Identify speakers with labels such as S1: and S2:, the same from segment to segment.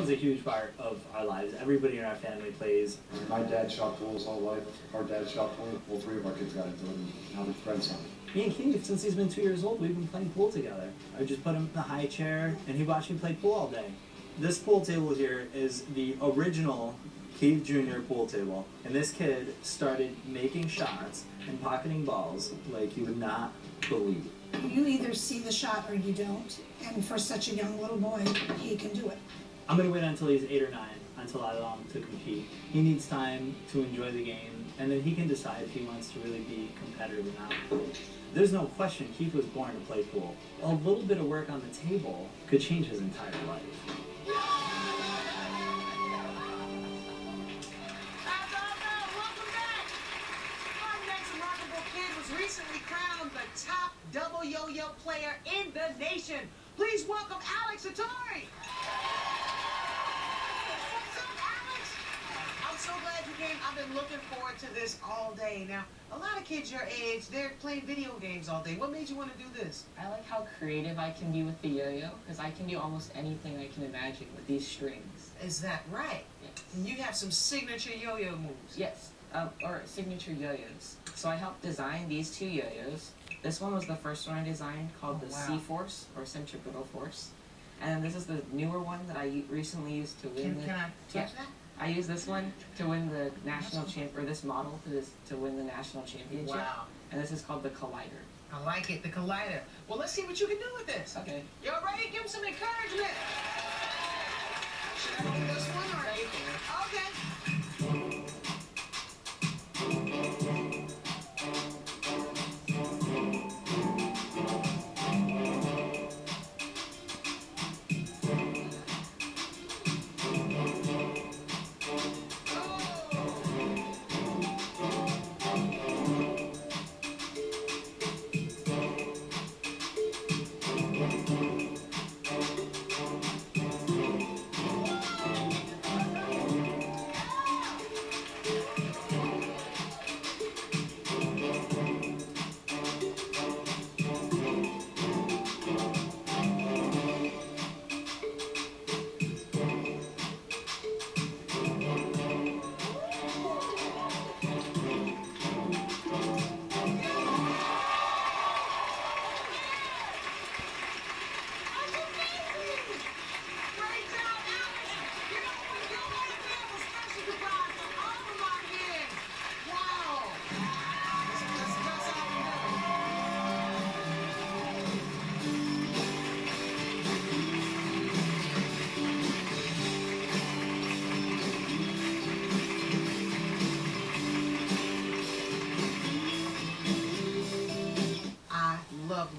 S1: pool a huge part of our lives. Everybody in our family plays.
S2: My dad shot pool his whole life. Our dad shot pool. All three of our kids got into it, and now we're friends on it.
S1: Me and Keith, since he's been two years old, we've been playing pool together. I just put him in the high chair, and he watched me play pool all day. This pool table here is the original Keith Jr. pool table, and this kid started making shots and pocketing balls like you would not believe.
S3: You either see the shot or you don't, and for such a young little boy, he can do it.
S1: I'm gonna wait until he's eight or nine until I allow him to compete. He needs time to enjoy the game, and then he can decide if he wants to really be competitive or not. There's no question Keith was born to play pool. A little bit of work on the table could change his entire life.
S4: Recently crowned the top double yo-yo player in the nation. Please welcome Alex Hattori. What's up, Alex? I'm so glad you came. I've been looking forward to this all day. Now, a lot of kids your age, they're playing video games all day. What made you want to do this?
S5: I like how creative I can be with the yo-yo because I can do almost anything I can imagine with these strings.
S4: Is that right?
S5: Yes.
S4: And you have some signature yo-yo moves.
S5: Yes, um, or signature yo-yos. So I helped design these two yo-yos. This one was the first one I designed called
S4: Oh,
S5: the
S4: wow.
S5: C-Force or centripetal force. And this is the newer one that I recently used to win
S4: Can,
S5: the.
S4: can I
S5: Yeah.
S4: touch that?
S5: I used this one to win the national champ or this model to this, to win the national championship.
S4: Wow.
S5: And this is called the Collider.
S4: I like it, the collider. Well, let's see what you can do with this.
S5: Okay.
S4: Y'all ready? Give him some encouragement.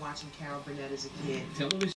S4: Watching Carol Burnett as a kid.
S1: Television